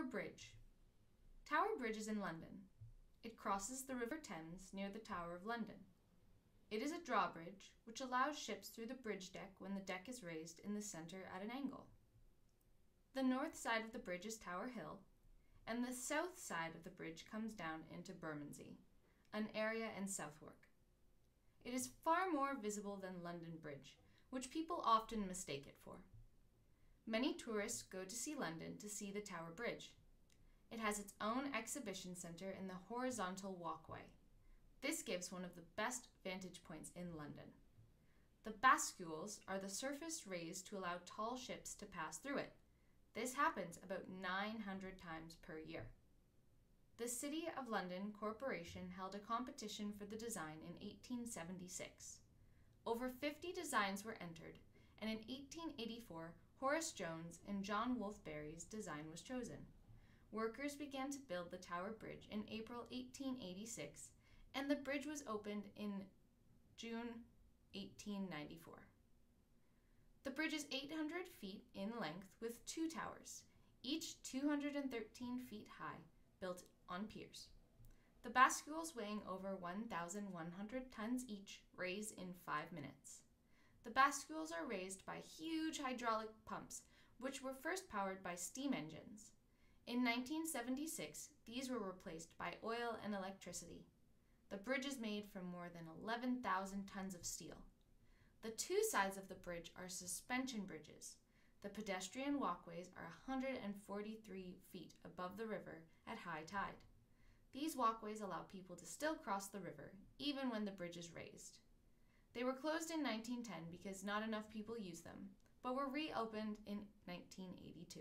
Tower Bridge. Tower Bridge is in London. It crosses the River Thames near the Tower of London. It is a drawbridge which allows ships through the bridge deck when the deck is raised in the center at an angle. The north side of the bridge is Tower Hill, and the south side of the bridge comes down into Bermondsey, an area in Southwark. It is far more visible than London Bridge, which people often mistake it for. Many tourists go to see London to see the Tower Bridge. It has its own exhibition center in the horizontal walkway. This gives one of the best vantage points in London. The bascules are the surface raised to allow tall ships to pass through it. This happens about 900 times per year. The City of London Corporation held a competition for the design in 1876. Over 50 designs were entered, and in 1884, Horace Jones and John Wolfe Barry's design was chosen. Workers began to build the Tower Bridge in April 1886, and the bridge was opened in June 1894. The bridge is 800 feet in length with two towers, each 213 feet high, built on piers. The bascules weighing over 1,100 tons each raise in five minutes. The bascules are raised by huge hydraulic pumps, which were first powered by steam engines. In 1976, these were replaced by oil and electricity. The bridge is made from more than 11,000 tons of steel. The two sides of the bridge are suspension bridges. The pedestrian walkways are 143 feet above the river at high tide. These walkways allow people to still cross the river, even when the bridge is raised. They were closed in 1910 because not enough people used them, but were reopened in 1982.